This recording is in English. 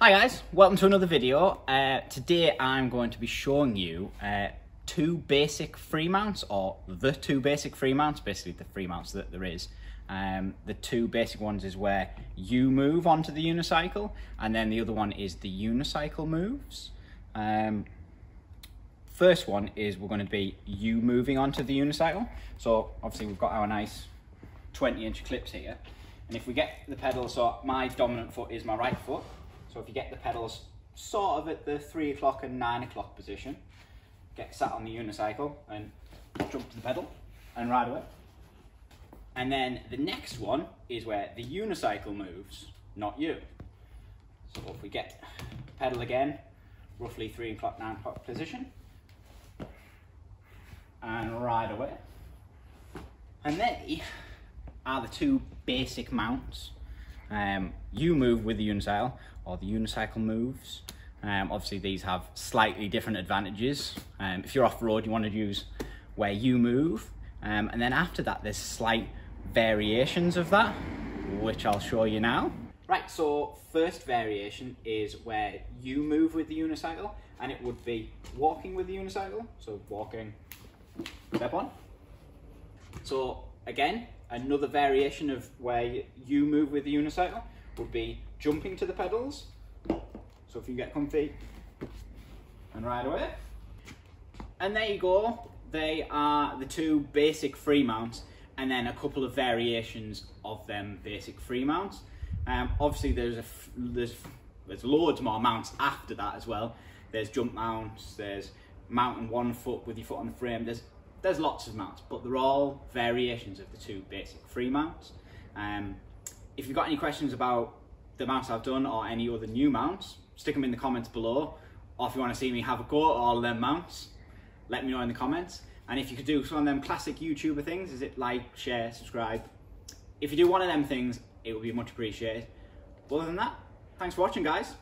Hi guys, welcome to another video. Uh, today I'm going to be showing you uh, two basic free mounts, or the two basic free mounts, basically the free mounts that there is. Um, the two basic ones is where you move onto the unicycle, and then the other one is the unicycle moves. Um, first one is we're going to be you moving onto the unicycle. So obviously we've got our nice 20 inch clips here. And if we get the pedals, so my dominant foot is my right foot. So if you get the pedals sort of at the three o'clock and nine o'clock position, get sat on the unicycle and jump to the pedal and ride away. And then the next one is where the unicycle moves, not you. So if we get pedal again, roughly three o'clock, nine o'clock position, and ride away. And they are the two basic mounts. Um, you move with the unicycle, or the unicycle moves. Um, obviously, these have slightly different advantages. Um, if you're off road, you want to use where you move, um, and then after that, there's slight variations of that, which I'll show you now. Right, so first variation is where you move with the unicycle, and it would be walking with the unicycle. So walking, step on. So again, another variation of where you move with the unicycle would be jumping to the pedals. So if you get comfy and ride away. And there you go. They are the two basic free mounts and then a couple of variations of them basic free mounts. Um, obviously there's there's there's loads more mounts after that as well. There's jump mounts, there's mounting one foot with your foot on the frame. There's there's lots of mounts, but they're all variations of the two basic free mounts. Um, if you've got any questions about the mounts I've done or any other new mounts, stick them in the comments below. Or if you want to see me have a go at all them mounts, let me know in the comments. And if you could do some of them classic YouTuber things, is it like, share, subscribe? If you do one of them things, it would be much appreciated. Other than that, thanks for watching guys.